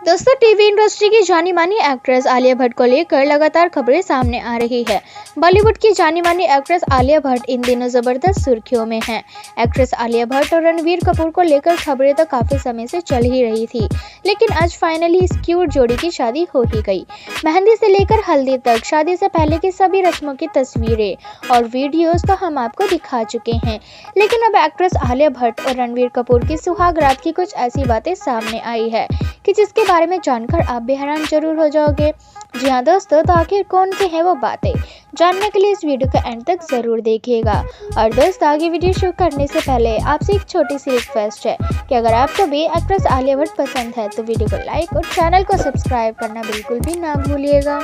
दोस्तों, TV industry की जानी मानी एक्ट्रेस आलिया भट्ट को लेकर लगातार खबरें सामने आ रही है। बॉलीवुड की जानी मानी एक्ट्रेस आलिया भट्ट इन दिनों ज़बरदस्त सुर्खियों में हैं। एक्ट्रेस आलिया भट्ट और रणवीर कपूर को लेकर खबरें तो काफ़ी समय से चल ही रही थी, लेकिन आज फाइनली इस क्यूट जोड़ी की शादी हो ही गई। मेहंदी से लेकर हल्दी तक, शादी से पहले की सभी रस्मों की तस्वीरें और वीडियोज़ तो हम आपको दिखा चुके हैं। लेकिन अब एक्ट्रेस आलिया भट्ट और रणवीर कपूर की सुहाग रात की कुछ ऐसी बातें सामने आई है। कि जिसके बारे में जानकर आप भी हैरान ज़रूर हो जाओगे। जी हाँ दोस्तों तो आखिर कौन सी है वो बातें? जानने के लिए इस वीडियो का एंड तक ज़रूर देखिएगा। और दोस्त, आगे वीडियो शुरू करने से पहले आपसे एक छोटी सी रिक्वेस्ट है कि अगर आपको भी एक्ट्रेस आलिया भट्ट पसंद है तो वीडियो को लाइक और चैनल को सब्सक्राइब करना बिल्कुल भी ना भूलिएगा।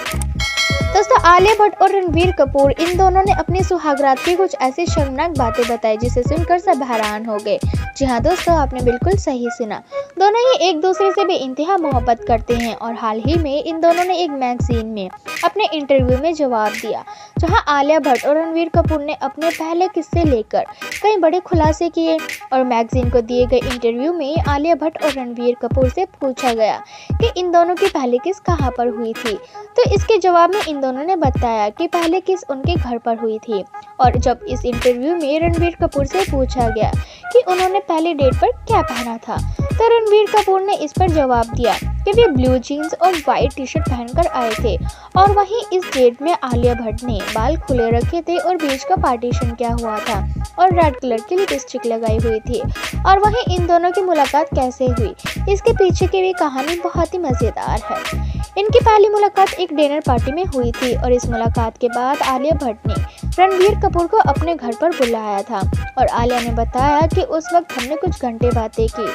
दोस्तों, आलिया भट्ट और रणबीर कपूर, इन दोनों ने अपनी सुहागरात की कुछ ऐसी शर्मनाक बातें बताई जिसे सुनकर सब हैरान हो गए। जी हाँ दोस्तों, आपने बिल्कुल सही सुना। दोनों ही एक दूसरे से भी इंतहा मोहब्बत करते हैं और हाल ही में इन दोनों ने एक मैगजीन में अपने इंटरव्यू में जवाब दिया, जहाँ आलिया भट्ट और रणवीर कपूर ने अपने पहले किस्से लेकर कई बड़े खुलासे किए और मैगजीन को दिए गए इंटरव्यू में आलिया भट्ट और रणवीर कपूर से पूछा गया कि इन दोनों की पहली किस कहाँ पर हुई थी। तो इसके जवाब में इन दोनों ने बताया कि पहले किस उनके घर पर हुई थी और जब इस इंटरव्यू में रणवीर कपूर से पूछा गया कि उन्होंने पहली डेट पर क्या पहना था तो रणवीर कपूर ने इस पर जवाब दिया कि वे ब्लू जीन्स और वाइट टी शर्ट पहनकर आए थे और वहीं इस डेट में आलिया भट्ट ने बाल खुले रखे थे और बीच का पार्टीशन क्या हुआ था और रेड कलर की लिपस्टिक लगाई हुई थी। और वहीं इन दोनों की मुलाकात कैसे हुई? इसके पीछे की भी कहानी बहुत ही मज़ेदार है। इनकी पहली मुलाकात एक डिनर पार्टी में हुई थी और इस मुलाकात के बाद आलिया भट्ट ने रणबीर कपूर को अपने घर पर बुलाया था और आलिया ने बताया कि उस वक्त हमने कुछ घंटे बातें की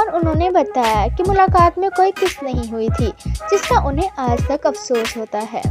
और उन्होंने बताया कि मुलाकात में कोई किस्त नहीं हुई थी, जिसका उन्हें आज तक अफसोस होता है।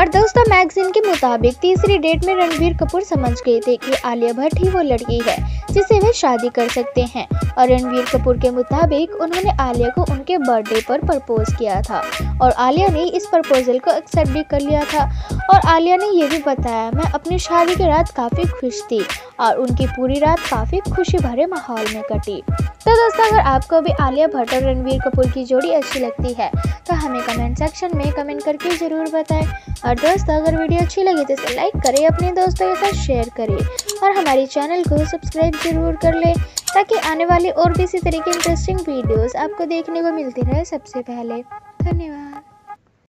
और दोस्तों मैगजीन के मुताबिक तीसरी डेट में रणबीर कपूर समझ गए थे कि आलिया भट्ट ही वो लड़की है, जिसे वे शादी कर सकते हैं। और रणबीर कपूर के मुताबिक उन्होंने आलिया को उनके बर्थडे पर प्रपोज किया था और आलिया ने इस प्रपोजल को एक्सेप्ट भी कर लिया था। और आलिया ने यह भी बताया, मैं अपनी शादी की रात काफ़ी खुश थी और उनकी पूरी रात काफ़ी खुशी भरे माहौल में कटी। तो दोस्तों, अगर आपको भी आलिया भट्ट और रणवीर कपूर की जोड़ी अच्छी लगती है तो हमें कमेंट सेक्शन में कमेंट करके ज़रूर बताएँ। और दोस्तों, अगर वीडियो अच्छी लगी तो इसे लाइक करें, अपने दोस्तों के साथ शेयर करें। और हमारे चैनल को सब्सक्राइब ज़रूर कर लें, ताकि आने वाली और भी इसी तरीके इंटरेस्टिंग वीडियोस आपको देखने को मिलती रहे सबसे पहले। धन्यवाद।